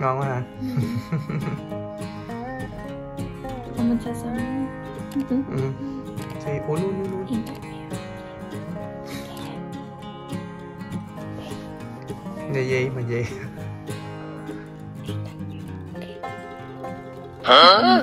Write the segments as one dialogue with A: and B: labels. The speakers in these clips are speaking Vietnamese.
A: ngon quá hả
B: Kamu sasama.
A: ừ. Thì uống uống uống uống Nghe gì mà gì? Uống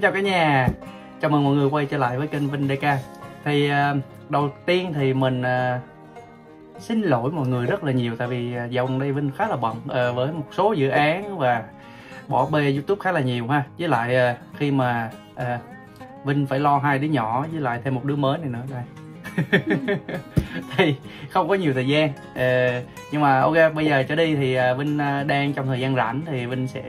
C: Xin chào cả nhà. Chào mừng mọi người quay trở lại với kênh Vinh DK Thì à, đầu tiên thì mình à, xin lỗi mọi người rất là nhiều Tại vì à, dòng đây Vinh khá là bận với một số dự án và bỏ bê YouTube khá là nhiều ha. Với lại khi mà Vinh phải lo hai đứa nhỏ với lại thêm một đứa mới này nữa, đây. Thì không có nhiều thời gian nhưng mà ok, bây giờ trở đi thì Vinh đang trong thời gian rảnh thì Vinh sẽ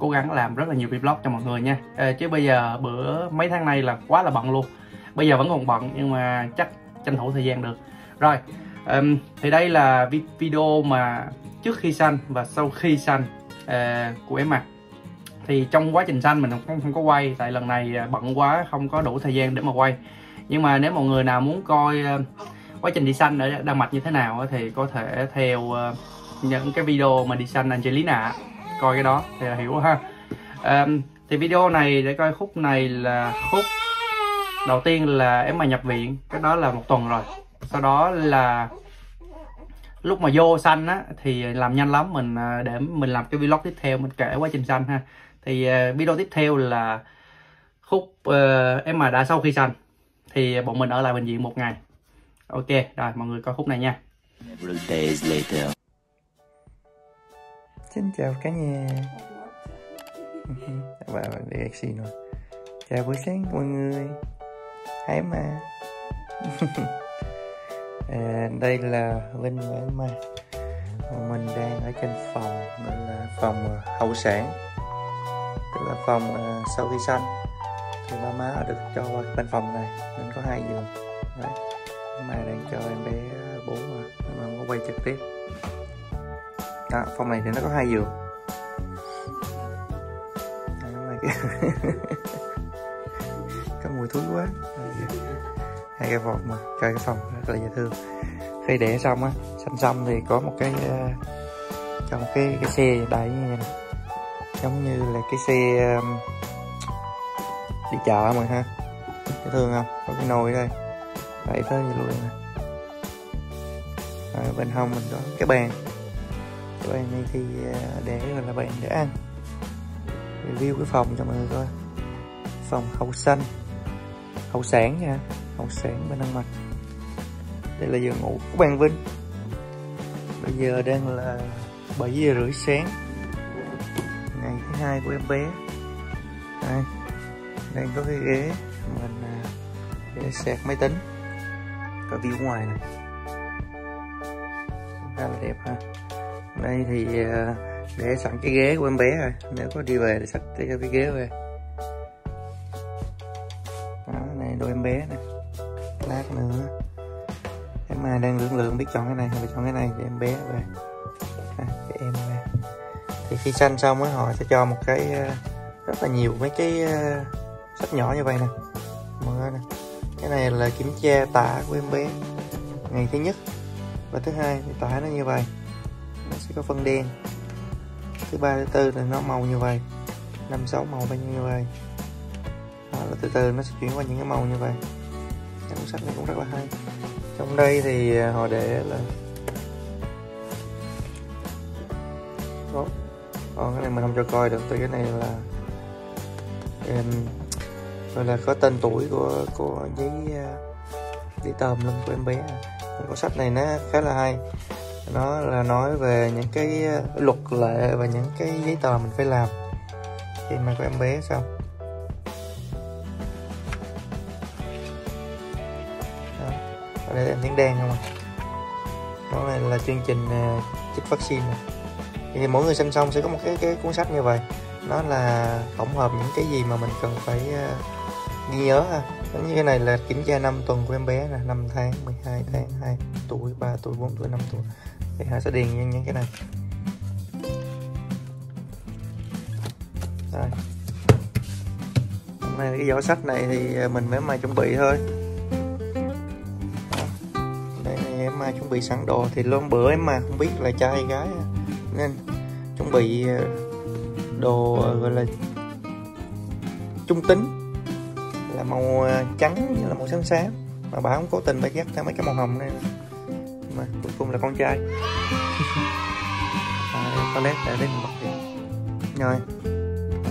C: cố gắng làm rất là nhiều vlog cho mọi người nha. À, chứ bây giờ bữa mấy tháng nay là quá là bận luôn. Bây giờ vẫn còn bận nhưng mà chắc tranh thủ thời gian được. Rồi um, thì đây là video mà trước khi sanh và sau khi sanh uh, ờ, của em mặt thì trong quá trình sanh mình không, không có quay tại lần này ờ, bận quá không có đủ thời gian để mà quay. Nhưng mà nếu mọi người nào muốn coi ờ, quá trình đi sanh ở Đan Mạch như thế nào thì có thể theo những cái video mà đi sanh Angelina coi cái đó thì là hiểu ha. Ờm, thì video này để coi khúc này là khúc đầu tiên là em mà nhập viện cái đó là một tuần rồi. Sau đó là lúc mà vô sanh á thì làm nhanh lắm mình à, để mình làm cái vlog tiếp theo mình kể quá trình sanh ha. Thì à, video tiếp theo là khúc uh, em mà đã sau khi sanh thì bọn mình ở lại bệnh viện một ngày. Ok rồi mọi người coi khúc này nha.
D: Several days later.
A: Xin chào cả nhà. Và để Exi nữa Chào buổi sáng mọi người. Hãy mà à, Đây là Vinh và Emma Mình đang ở trên phòng Gọi là phòng ờ, hậu sản. Tức là phòng ờ, sau khi sanh Thì ba má được cho vào bên phòng này. Nên có hai giường. Đấy. Emma đang cho em bé bú rồi Nhưng mà không có quay trực tiếp đó, phòng này thì nó có hai giường. Có mùi thúi quá. Hai cái phòng mà coi cái phòng rất là dễ thương. Khi để xong á xanh xong thì có một cái ờ, trong cái cái xe đẩy như này giống như là cái xe đi chợ mà ha. Dễ thương không? Có cái nồi đây đẩy tới như luôn nè. Ở bên hông mình có cái bàn các bạn này thì để gọi là bạn để ăn. Review cái phòng cho mọi người coi. Phòng hậu xanh, hậu sản nha, hậu sản bên ăn mặt đây là giường ngủ của bạn Vinh. Bây giờ đang là 7 giờ rưỡi sáng, ngày thứ hai của em bé. Đây, đang có cái ghế mình à, để sạc máy tính. Có view ngoài này khá là đẹp ha đây thì ờ, để sẵn cái ghế của em bé rồi. Nếu có đi về thì xách cái cái ghế về. Đó này đôi em bé này lát nữa. Em mà đang lưỡng lượng biết chọn cái này hay chọn cái này thì em bé về. À, cái em về. Thì khi sanh xong á họ sẽ cho một cái ờ, rất là nhiều mấy cái ờ, sách nhỏ như vậy nè. Mọi người nè. Cái này là kiểm tra tả của em bé. Ngày thứ nhất và thứ hai thì tả nó như vậy nó sẽ có phân đen. Thứ ba thứ tư thì nó màu như vậy. Năm sáu màu bao nhiêu như vậy? Đó, là từ từ nó sẽ chuyển qua những cái màu như vậy. Cái cuốn sách này cũng rất là hay. Trong đây thì à, họ để là đó còn ờ, cái này mình không cho coi được. Tại cái này là em rồi là có tên tuổi của của giấy à, giấy tờm lưng của em bé. Cuốn sách này nó khá là hay nó là nói về những cái ờ, luật lệ và những cái giấy tờ mình phải làm. Khi mà có em bé xong Đó. ở đây em tiếng đen không à đó này là chương trình uh, chích vaccine này. thì mỗi người sinh xong sẽ có một cái cái cuốn sách như vậy. Nó là tổng hợp những cái gì mà mình cần phải uh, ghi nhớ ha. Giống như cái này là kiểm tra 5 tuần của em bé nè 5 tháng 12 tháng 2 tuổi 3 tuổi 4 tuổi 5 tuổi thì họ sẽ điền những, những cái này. Đây hôm nay cái giỏ sách này thì à, mình mới mai chuẩn bị thôi. Đây này em mai chuẩn bị sẵn đồ thì luôn bữa em mà không biết là trai hay gái nên chuẩn bị à, đồ à, gọi là trung tính. Là màu trắng như là màu xám xám. Mà bà không cố tình bà dắt theo mấy cái màu hồng này mà cuối cùng là con trai. À, toilet đã đây mình bật đi rồi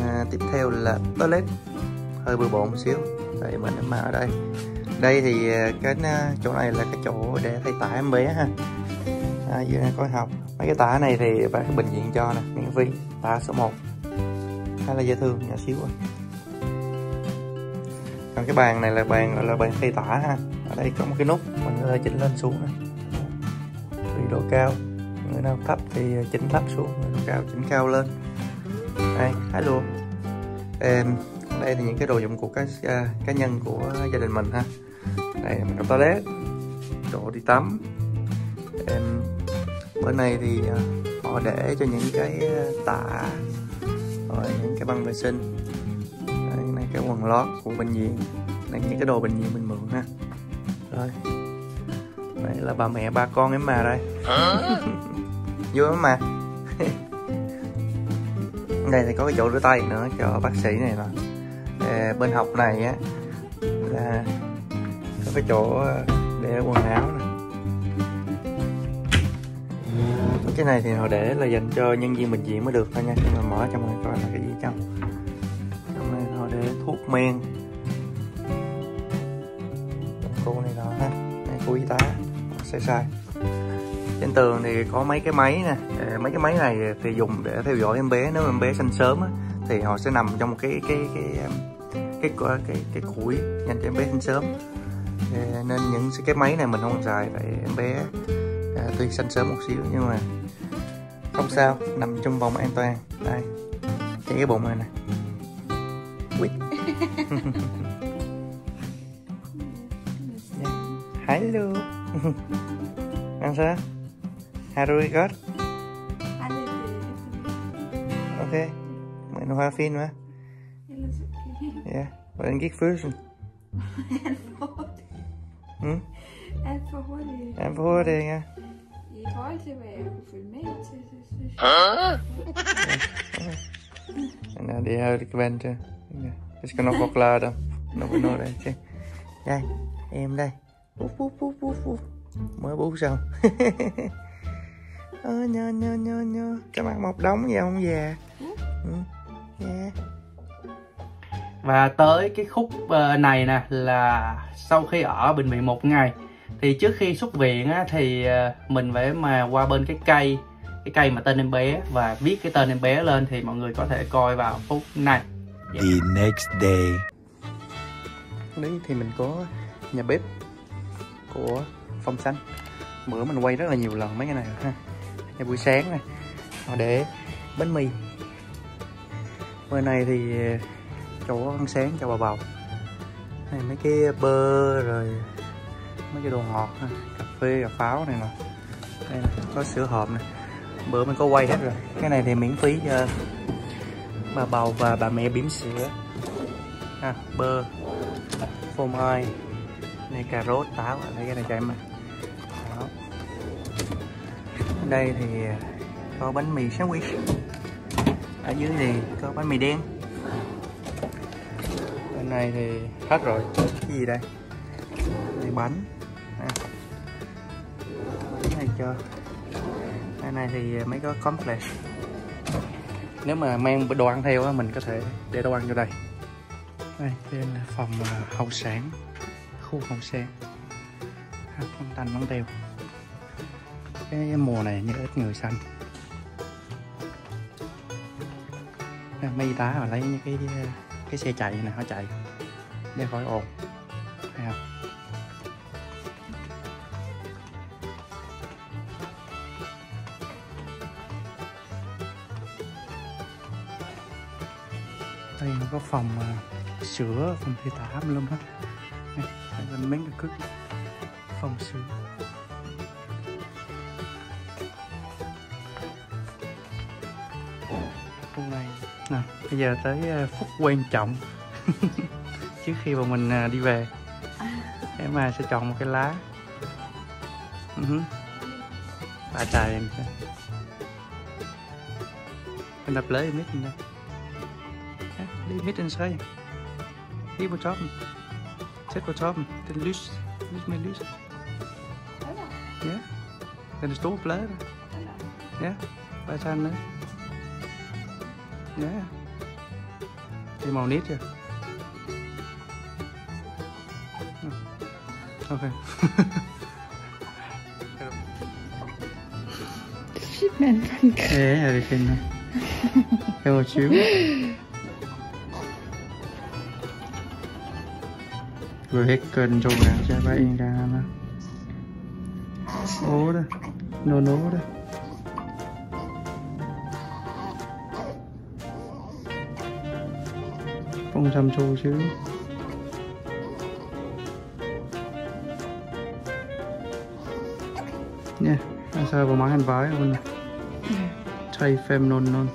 A: à, tiếp theo là toilet. Hơi bừa bộn một xíu đây mình mà ở đây. Đây thì à, cái à, chỗ này là cái chỗ để thay tả em bé ha. À, dưới coi có học. Mấy cái tả này thì bác bệnh viện cho nè miễn phí. Tả số 1 khá là dễ thương nhỏ xíu rồi còn cái bàn này là bàn gọi là bàn thay tả ha. Ở đây có một cái nút mình có thể chỉnh lên xuống này độ cao. Người nào thấp thì ờ, chỉnh thấp xuống người nào cao chỉnh cao lên. Đây khá luôn em đây là những cái đồ dụng cụ cá, à, cá nhân của gia đình mình ha. Đây mình có toilet đồ đi tắm. Em bữa nay thì ờ, họ để cho những cái ờ, tả rồi những cái băng vệ sinh. Đây, này cái quần lót của bệnh viện. Này những cái đồ bệnh viện mình mượn ha. Rồi. Đây là bà mẹ ba con em mà đây vui lắm mà. Đây thì có cái chỗ rửa tay nữa cho bác sĩ này nè. À, bên học này á là có cái chỗ ờ, để quần áo nè. Cái này thì họ để là dành cho nhân viên bệnh viện mới được thôi nha nhưng mà mở cho mọi người coi là cái gì trong trong này họ để thuốc men. Cô này đó ha này cô y tá sai sai trên tường thì có mấy cái máy nè. Ờ, mấy cái máy này thì dùng để theo dõi em bé. Nếu em bé sinh sớm á, thì họ sẽ nằm trong một cái cái cái cái cái cái, cái củi dành cho em bé sinh sớm. Ờ, nên những cái máy này mình không xài tại em bé à, tuy sinh sớm một xíu nhưng mà không sao nằm trong vòng an toàn. Đây cái cái bụng này nè. Quýt. Dạ. Hello. Ăn sao? How do we got? Ah, okay, men nu har jeg fint med. Ja, hvordan gik følelsen? Han for
B: hurtigt. Hmm? Han for hurtigt.
A: Han for hurtigt, ja.
B: I forhold til, hvad jeg kunne følge med til, så synes jeg...
A: Ja, okay. ja, det har jeg ikke vant til. Ja. Det skal nok gå klare dig, når vi når det til. Ja, em đây. Uf, uf, uf, uf, uf. jeg bú sao? Ơ, nhơ, nhơ, nhơ, nhơ Cái mặt một đống vậy không già ừ. yeah.
C: và tới cái khúc ờ, này nè là sau khi ở bệnh viện một ngày thì trước khi xuất viện á, thì ờ, mình phải mà qua bên cái cây cái cây mà tên em bé và viết cái tên em bé lên thì mọi người có thể coi vào phút này
D: The next day.
A: Đấy thì mình có nhà bếp của Phong Xanh Bữa mình quay rất là nhiều lần mấy cái này ha Ngày buổi sáng này Họ để bánh mì. Bên này thì chỗ ăn sáng cho bà bầu này mấy cái bơ rồi mấy cái đồ ngọt này. cà phê cà pháo này nè đây này, có sữa hộp này, bữa mình có quay hết rồi. Cái này thì miễn phí cho bà bầu và bà mẹ bỉm sữa. Ha, bơ phô mai này cà rốt táo. Lấy cái này cho em đây thì có bánh mì sandwich. Ở dưới thì có bánh mì đen. Bên này thì hết rồi. Cái gì đây? Đây bánh? À. bánh này cho, bên này thì mấy có complex nếu mà mang đồ ăn theo á mình có thể để đồ ăn vô đây. Đây trên là phòng à, hậu sản. Khu hậu sản. Phong tanh bắn tèo cái mùa này như ít người xanh mấy tá mà lấy những cái cái xe chạy này họ chạy để khỏi ồn. Thấy không? Đây nó có phòng à, uh, sữa phòng thay tám luôn hết. Đây, bên mấy cái cước phòng sữa bây giờ tới ờ, phút quan trọng trước khi mà mình ờ, đi về em mà sẽ chọn một cái lá -huh. Bà trời em xem Mình đập lấy mít mình đây Ja, lige midt i en træ. Lige på toppen. Tæt på toppen. Den lys. Lidt mere lys. Ja. Den er store blade der. Ja. Ja. Nå. Okay.
B: Shit, man.
A: Ja, ja, det finder. Jeg var 20. Vừa hết cân cho gà cho ba yên ra nè. Ố đó. Nô nô đó. Không chăm chú chứ. Nha, yeah. sao vào máy hành vái luôn chay phèm phem non non.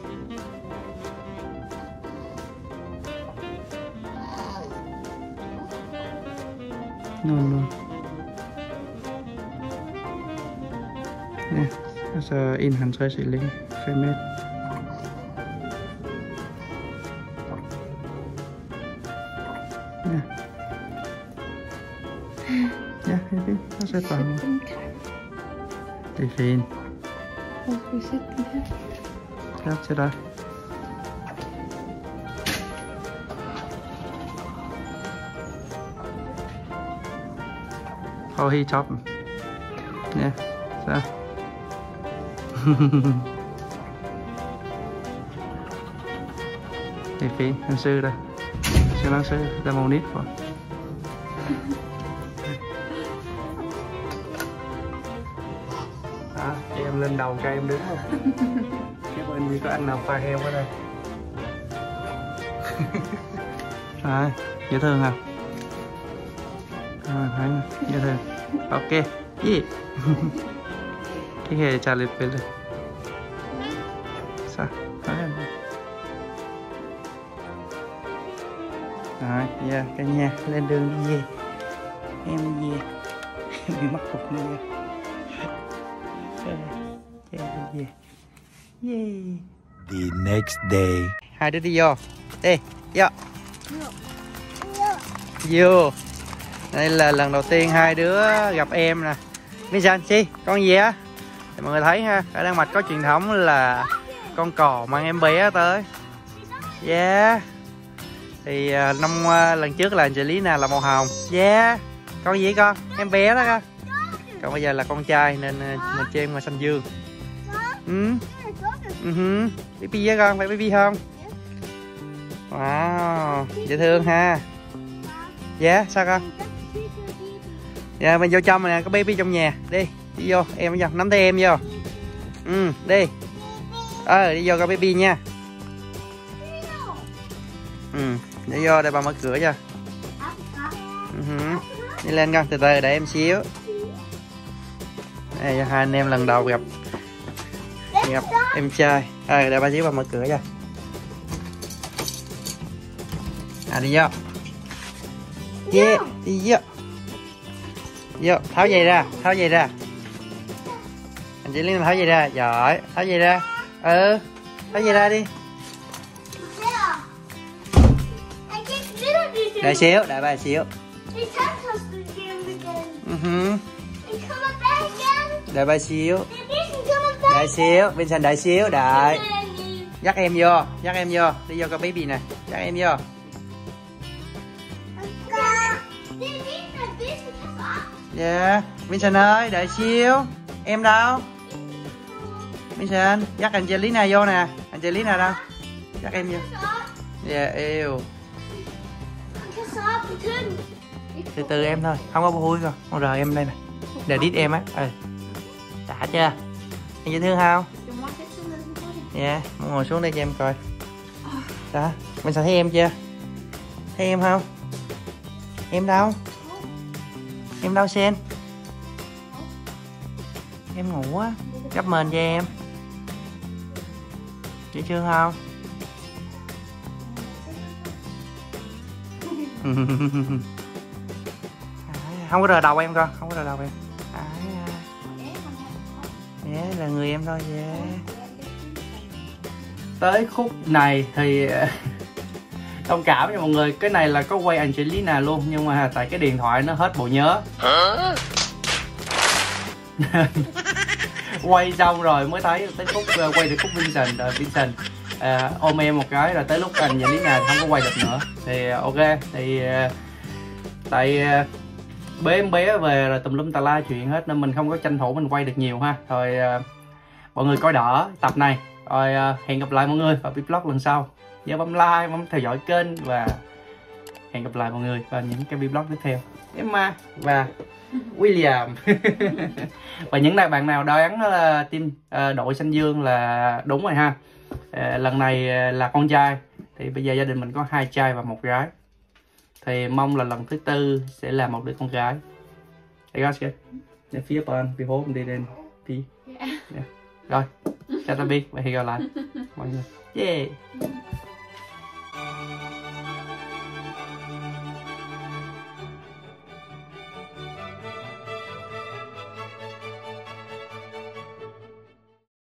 A: Non non. Nè, altså en 50 i længde, 5 meter. Ja. Ja, det er fint. Og så bare
B: Den kan.
A: Det er fint.
B: Hvor skal vi sætte den her?
A: Det er op skal nok søge, der er magnet for. Đó, em lên đầu cho em đứng không? Cái bên gì có anh nào pha heo ở đây Rồi, dễ thương không? Rồi, thấy dễ thương Ok, yeah Cái ghề trả liệt về lên Rồi, giờ cả nhà lên đường đi về. Em đi về. Bị mắc cục nữa Rồi, đi về. Yeah
D: The next day.
A: hai đứa đi vô. Đi vô. Vô. Đây là lần đầu tiên hai đứa gặp em nè. Vincent chi con gì á? Thì mọi người thấy ha ở Đan Mạch có truyền thống là con cò mang em bé tới. Yeah thì à, năm à, lần trước là Angelina là màu hồng. Yeah con gì con? Em bé đó con. Còn bây giờ là con trai nên à, mình cho em ngoài xanh dương. Ừ. Ừ hứ. baby với con phải baby không? Wow dễ thương ha. Dạ. Sao con? Dạ mình vô trong nè có baby trong nhà. Đi đi vô em vô nắm tay em vô. Ừ đi. Ờ đi vô coi baby nha. Ừ đi vô để bà mở cửa cho. Ừ đi lên con từ từ để em xíu. Đây hai anh em lần đầu gặp. Gặp em trai. À để bà xíu bà mở cửa cho. À đi vô. Yeah đi vô. Vô tháo giày ra tháo giày ra. Anh chỉ liên tháo giày ra. Giỏi tháo giày ra. Ừ tháo giày ra đi đợi xíu đợi ba xíu.
E: Again.
A: đợi ba xíu. Đợi xíu Vincent đợi xíu đợi. Dắt em vô dắt em vô. Đi vô con baby nè. Dắt em vô. Dạ. Vincent ơi đợi xíu. Em đâu? Vincent dắt Angelina vô nè. Angelina đâu? Dắt em vô. Dạ yêu từ từ em thôi không có vui rồi không rời em đây nè. Để đít em á. Ừ. Đã chưa? Em dễ thương không? Dạ yeah. ngồi xuống đây cho em coi. Đó mình sẽ thấy em chưa? Thấy em không? Em đâu? Em đâu sen? Em ngủ á gấp mền cho em. Dễ thương không không có rờ đầu em con không có rờ đầu em. À. yeah, là người em thôi yeah.
C: tới khúc này thì thông cảm cho mọi người. Cái này là có quay Angelina luôn nhưng mà tại cái điện thoại nó hết bộ nhớ. Quay xong rồi mới thấy tới khúc ờ, quay được khúc Vincent rồi Vincent à, ôm em một cái rồi tới lúc anh giải lý thì không có quay được nữa. Thì à, ok thì à, tại ờ, bế em bé về rồi tùm lum tà la chuyện hết nên mình không có tranh thủ mình quay được nhiều ha. Rồi mọi người coi đỡ tập này. Rồi hẹn gặp lại mọi người vào vlog lần sau. Nhớ bấm like bấm theo dõi kênh và hẹn gặp lại mọi người vào những cái vlog tiếp theo. Emma và William. Và những đại bạn nào đoán là team đội xanh dương là đúng rồi ha. À, lần này à, là con trai. Thì bây giờ gia đình mình có hai trai và một gái. Thì mong là lần thứ tư sẽ là một đứa con gái. Hey guys, kia, Nhà phía bạn, bị hố đi đến Pi yeah. Rồi, chào tạm biệt và hẹn gặp lại. Mọi người. Yeah.